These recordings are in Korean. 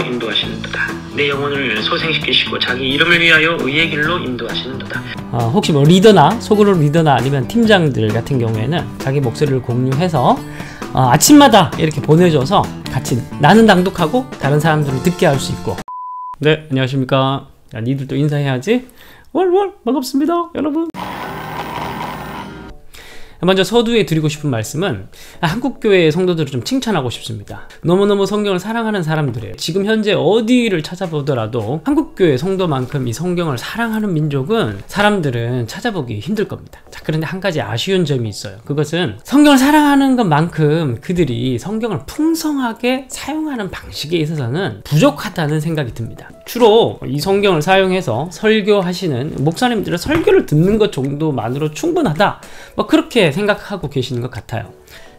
인도하시는도다. 내 영혼을 소생시키시고 자기 이름을 위하여 의의 길로 인도하시는도다. 어, 혹시 뭐 리더나 소그룹 리더나 아니면 팀장들 같은 경우에는 자기 목소리를 공유해서 어, 아침마다 이렇게 보내줘서 같이 나는 낭독하고 다른 사람들을 듣게 할 수 있고 네 안녕하십니까 야, 니들도 인사해야지 월월 반갑습니다 여러분 먼저 서두에 드리고 싶은 말씀은 한국교회 성도들을 좀 칭찬하고 싶습니다. 너무너무 성경을 사랑하는 사람들이에요. 지금 현재 어디를 찾아보더라도 한국교회 성도만큼 이 성경을 사랑하는 민족은 사람들은 찾아보기 힘들 겁니다. 자, 그런데 한 가지 아쉬운 점이 있어요. 그것은 성경을 사랑하는 것만큼 그들이 성경을 풍성하게 사용하는 방식에 있어서는 부족하다는 생각이 듭니다. 주로 이 성경을 사용해서 설교하시는 목사님들은 설교를 듣는 것 정도만으로 충분하다. 뭐 그렇게 생각하고 계시는 것 같아요.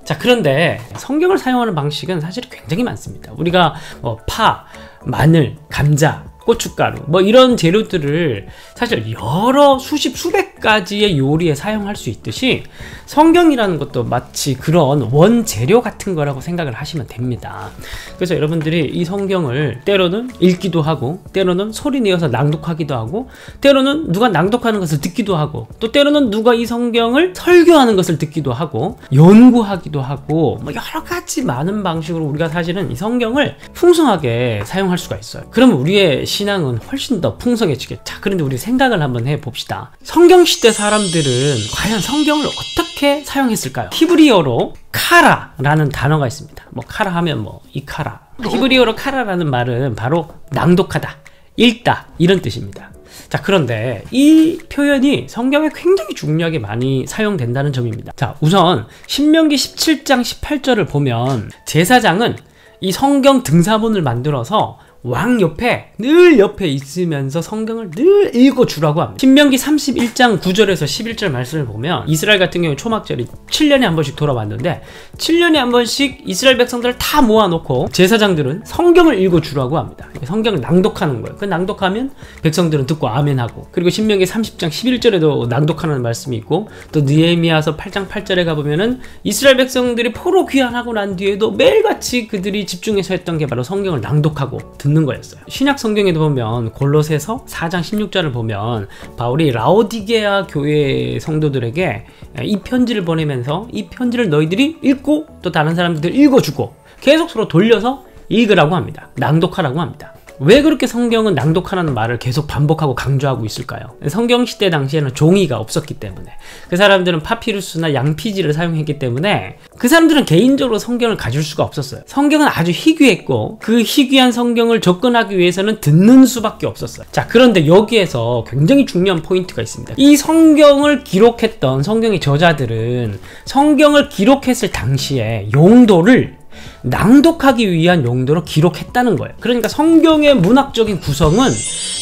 자, 그런데 성경을 사용하는 방식은 사실 굉장히 많습니다. 우리가 뭐 파, 마늘, 감자, 고춧가루 뭐 이런 재료들을 사실 여러 수십 수백 가지의 요리에 사용할 수 있듯이 성경이라는 것도 마치 그런 원재료 같은 거라고 생각을 하시면 됩니다. 그래서 여러분들이 이 성경을 때로는 읽기도 하고 때로는 소리 내어서 낭독하기도 하고 때로는 누가 낭독하는 것을 듣기도 하고 또 때로는 누가 이 성경을 설교하는 것을 듣기도 하고 연구하기도 하고 뭐 여러 가지 많은 방식으로 우리가 사실은 이 성경을 풍성하게 사용할 수가 있어요. 그러면 우리의 신앙은 훨씬 더 풍성해지겠죠. 자, 그런데 우리 생각을 한번 해봅시다. 성경시대 사람들은 과연 성경을 어떻게 사용했을까요? 히브리어로 카라라는 단어가 있습니다. 뭐 카라 하면 뭐 이 카라. 히브리어로 카라라는 말은 바로 낭독하다, 읽다 이런 뜻입니다. 자, 그런데 이 표현이 성경에 굉장히 중요하게 많이 사용된다는 점입니다. 자, 우선 신명기 17장 18절을 보면 제사장은 이 성경 등사본을 만들어서 왕 옆에 늘 옆에 있으면서 성경을 늘 읽어주라고 합니다. 신명기 31장 9절에서 11절 말씀을 보면 이스라엘 같은 경우 초막절이 7년에 한 번씩 돌아왔는데 7년에 한 번씩 이스라엘 백성들을 다 모아놓고 제사장들은 성경을 읽어주라고 합니다. 성경을 낭독하는 거예요. 그 낭독하면 백성들은 듣고 아멘하고 그리고 신명기 30장 11절에도 낭독하는 말씀이 있고 또 느헤미야서 8장 8절에 가보면은 이스라엘 백성들이 포로 귀환하고 난 뒤에도 매일같이 그들이 집중해서 했던 게 바로 성경을 낭독하고 듣는 거였어요. 신약 성경에도 보면 골로새서 4장 16절을 보면 바울이 라오디게아 교회 성도들에게 이 편지를 보내면서 이 편지를 너희들이 읽고 또 다른 사람들 읽어주고 계속 서로 돌려서 읽으라고 합니다. 낭독하라고 합니다. 왜 그렇게 성경은 낭독하라는 말을 계속 반복하고 강조하고 있을까요? 성경 시대 당시에는 종이가 없었기 때문에 그 사람들은 파피루스나 양피지를 사용했기 때문에 그 사람들은 개인적으로 성경을 가질 수가 없었어요. 성경은 아주 희귀했고 그 희귀한 성경을 접근하기 위해서는 듣는 수밖에 없었어요. 자, 그런데 여기에서 굉장히 중요한 포인트가 있습니다. 이 성경을 기록했던 성경의 저자들은 성경을 기록했을 당시에 용도를 낭독하기 위한 용도로 기록했다는 거예요. 그러니까 성경의 문학적인 구성은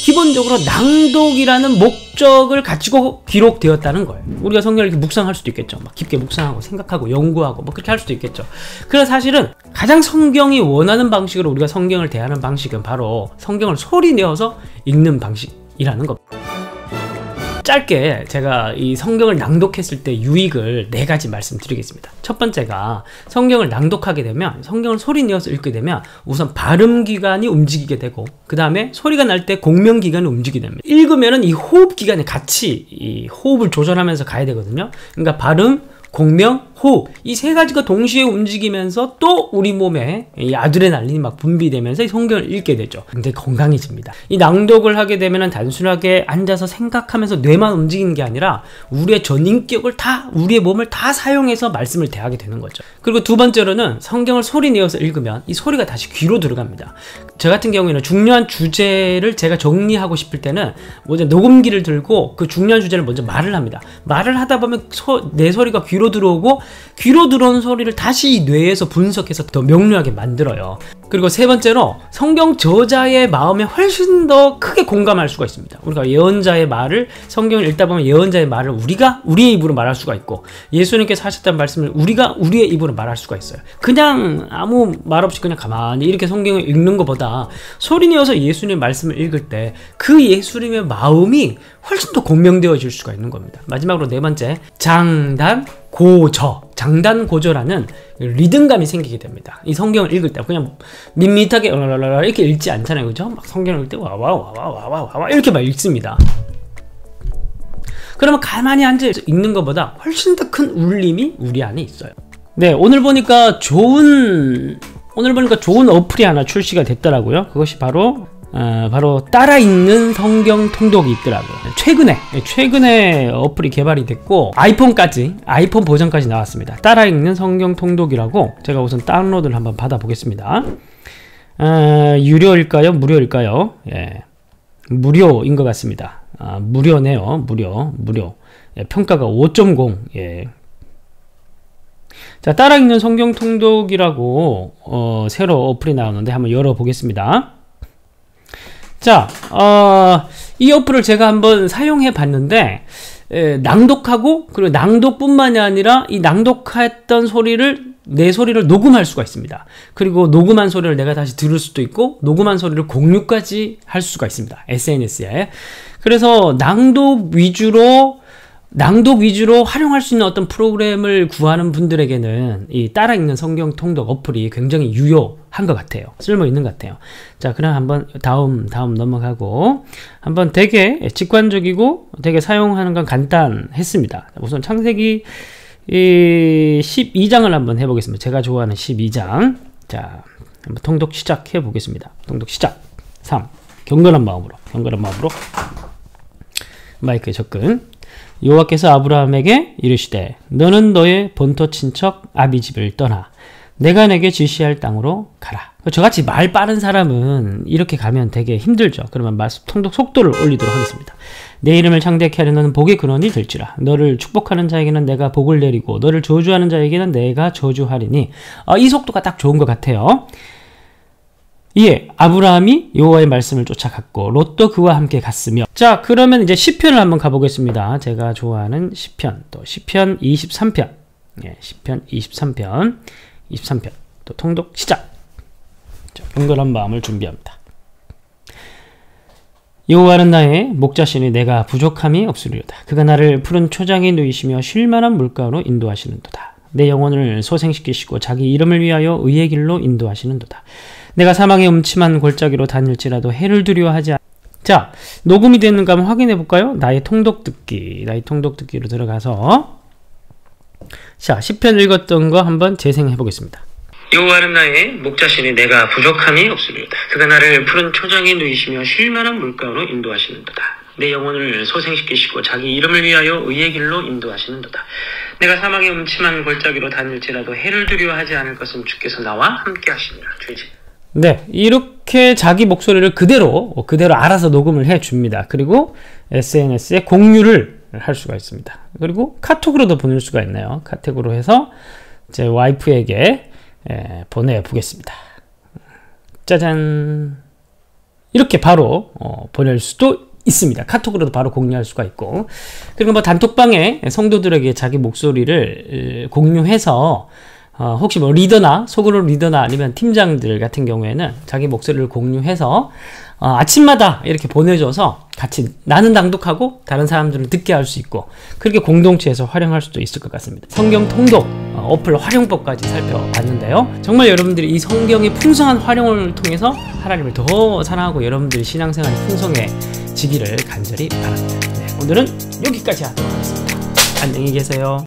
기본적으로 낭독이라는 목적을 가지고 기록되었다는 거예요. 우리가 성경을 이렇게 묵상할 수도 있겠죠. 막 깊게 묵상하고 생각하고 연구하고 뭐 그렇게 할 수도 있겠죠. 그래서 사실은 가장 성경이 원하는 방식으로 우리가 성경을 대하는 방식은 바로 성경을 소리 내어서 읽는 방식이라는 겁니다. 짧게 제가 이 성경을 낭독했을 때 유익을 네 가지 말씀드리겠습니다. 첫 번째가 성경을 낭독하게 되면 성경을 소리 내어서 읽게 되면 우선 발음 기관이 움직이게 되고 그 다음에 소리가 날 때 공명 기관이 움직이게 됩니다. 읽으면은 이 호흡 기관이 같이 이 호흡을 조절하면서 가야 되거든요. 그러니까 발음, 공명, 호흡 이 세 가지가 동시에 움직이면서 또 우리 몸에 이 아드레날린이 막 분비되면서 이 성경을 읽게 되죠. 근데 건강해집니다. 이 낭독을 하게 되면은 단순하게 앉아서 생각하면서 뇌만 움직이는 게 아니라 우리의 전 인격을 다 우리의 몸을 다 사용해서 말씀을 대하게 되는 거죠. 그리고 두 번째로는 성경을 소리 내어서 읽으면 이 소리가 다시 귀로 들어갑니다. 저 같은 경우에는 중요한 주제를 제가 정리하고 싶을 때는 먼저 녹음기를 들고 그 중요한 주제를 먼저 말을 합니다. 말을 하다 보면 소, 내 소리가 귀로 들어오고 귀로 들어온 소리를 다시 뇌에서 분석해서 더 명료하게 만들어요. 그리고 세 번째로 성경 저자의 마음에 훨씬 더 크게 공감할 수가 있습니다. 우리가 예언자의 말을 성경을 읽다 보면 예언자의 말을 우리가 우리의 입으로 말할 수가 있고 예수님께서 하셨다는 말씀을 우리가 우리의 입으로 말할 수가 있어요. 그냥 아무 말 없이 그냥 가만히 이렇게 성경을 읽는 것보다 소리 내어서 예수님의 말씀을 읽을 때 그 예수님의 마음이 훨씬 더 공명되어질 수가 있는 겁니다. 마지막으로 네 번째 장단 고저 장단 고조라는 리듬감이 생기게 됩니다. 이 성경을 읽을 때 그냥 밋밋하게 이렇게 읽지 않잖아요, 그죠? 막 성경을 읽을 때 와와 와와 와와 와와 이렇게 막 읽습니다. 그러면 가만히 앉아 읽는 것보다 훨씬 더 큰 울림이 우리 안에 있어요. 네, 오늘 보니까 좋은 오늘 보니까 좋은 어플이 하나 출시가 됐더라고요. 그것이 바로 어, 바로 따라 읽는 성경 통독이 있더라고요. 최근에 최근에 어플이 개발이 됐고 아이폰까지 아이폰 버전까지 나왔습니다. 따라 읽는 성경 통독이라고 제가 우선 다운로드를 한번 받아 보겠습니다. 어, 유료일까요? 무료일까요? 예. 무료인 것 같습니다. 아, 무료네요. 무료, 무료. 예, 평가가 5.0. 예. 자, 따라 읽는 성경 통독이라고 어, 새로 어플이 나오는데 한번 열어보겠습니다. 자, 어, 이 어플을 제가 한번 사용해 봤는데 에, 낭독하고 그리고 낭독뿐만이 아니라 이 낭독했던 소리를 내 소리를 녹음할 수가 있습니다. 그리고 녹음한 소리를 내가 다시 들을 수도 있고 녹음한 소리를 공유까지 할 수가 있습니다. SNS에. 그래서 낭독 위주로 낭독 위주로 활용할 수 있는 어떤 프로그램을 구하는 분들에게는 이 따라 읽는 성경 통독 어플이 굉장히 유효한 것 같아요. 쓸모 있는 것 같아요. 자, 그럼 한번 다음, 다음 넘어가고 한번 되게 직관적이고 되게 사용하는 건 간단했습니다. 우선 창세기 이 12장을 한번 해보겠습니다. 제가 좋아하는 12장. 자, 한번 통독 시작해 보겠습니다. 통독 시작. 3. 경건한 마음으로, 경건한 마음으로 마이크에 접근. 여호와께서 아브라함에게 이르시되 너는 너의 본토 친척 아비 집을 떠나 내가 내게 지시할 땅으로 가라. 저같이 말 빠른 사람은 이렇게 가면 되게 힘들죠. 그러면 말 통독 속도를 올리도록 하겠습니다. 내 이름을 창대케 하려 너는 복의 근원이 될지라. 너를 축복하는 자에게는 내가 복을 내리고 너를 저주하는 자에게는 내가 저주하리니 어, 이 속도가 딱 좋은 것 같아요. 이에 아브라함이 여호와의 말씀을 쫓아갔고 롯도 그와 함께 갔으며 자 그러면 이제 시편을 한번 가보겠습니다. 제가 좋아하는 시편 또 시편 23편 예, 시편 23편 23편 또 통독 시작 자, 경건한 마음을 준비합니다. 여호와는 나의 목자시니 내가 부족함이 없으리로다. 그가 나를 푸른 초장에 누이시며 쉴만한 물가로 인도하시는도다. 내 영혼을 소생시키시고 자기 이름을 위하여 의의 길로 인도하시는도다. 내가 사망의 음침한 골짜기로 다닐지라도 해를 두려워하지 않... 자, 녹음이 되는가 한번 확인해 볼까요? 나의 통독 듣기. 나의 통독 듣기로 들어가서 자, 10편 읽었던 거 한번 재생해 보겠습니다. 여호와는 나의 목자시니 내가 부족함이 없으리로다. 그가 나를 푸른 초장에 누이시며 쉴만한 물가로 인도하시는도다. 내 영혼을 소생시키시고 자기 이름을 위하여 의의 길로 인도하시는도다. 내가 사망의 음침한 골짜기로 다닐지라도 해를 두려워하지 않을 것은 주께서 나와 함께 하시니라. 주의 네, 이렇게 자기 목소리를 그대로 그대로 알아서 녹음을 해 줍니다. 그리고 SNS에 공유를 할 수가 있습니다. 그리고 카톡으로도 보낼 수가 있네요. 카톡으로 해서 제 와이프에게 예, 보내보겠습니다. 짜잔. 이렇게 바로 어, 보낼 수도 있습니다. 카톡으로도 바로 공유할 수가 있고. 그리고 뭐 단톡방에 성도들에게 자기 목소리를 공유해서 어, 혹시 뭐 리더나 소그룹 리더나 아니면 팀장들 같은 경우에는 자기 목소리를 공유해서 어, 아침마다 이렇게 보내줘서 같이 나는 낭독하고 다른 사람들을 듣게 할 수 있고 그렇게 공동체에서 활용할 수도 있을 것 같습니다. 성경 통독 어, 어플 활용법까지 살펴봤는데요. 정말 여러분들이 이 성경의 풍성한 활용을 통해서 하나님을 더 사랑하고 여러분들의 신앙생활이 풍성해지기를 간절히 바랍니다. 네, 오늘은 여기까지 하도록 하겠습니다. 안녕히 계세요.